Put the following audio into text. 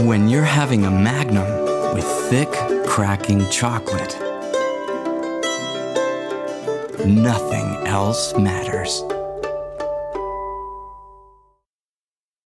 When you're having a magnum with thick, cracking chocolate, nothing else matters.